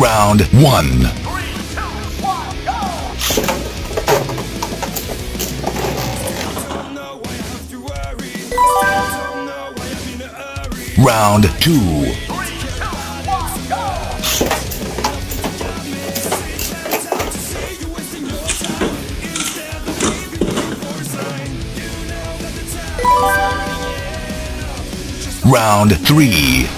Round one. Round two. Round three.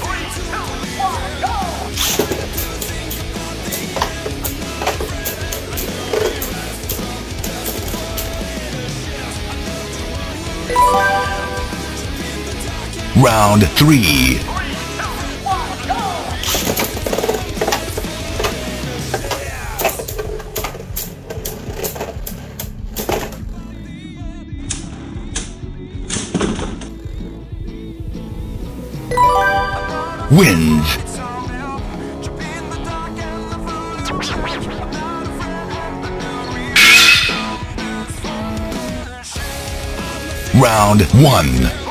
Round three. Wins. Round one.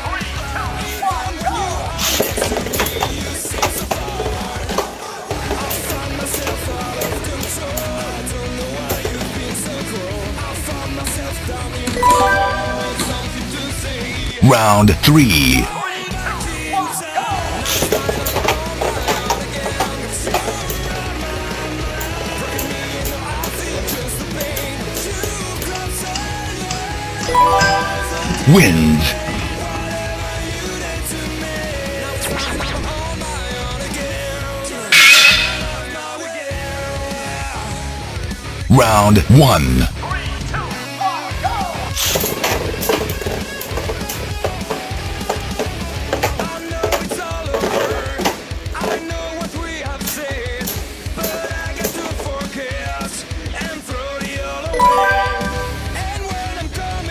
Round three. Wins. Round one.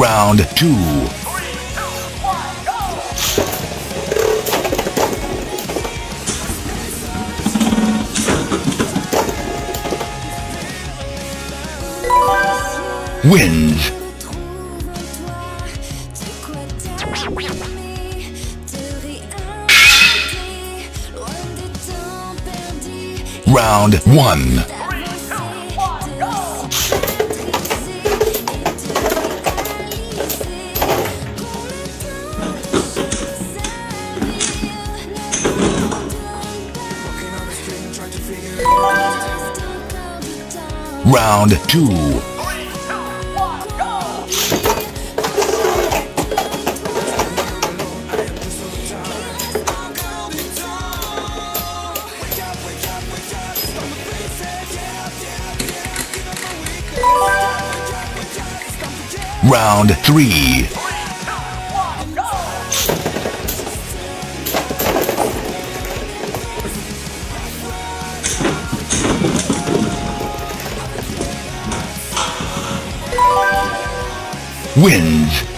Round two. Three, two one! Wins. Round one. Round two. Round 3. wins.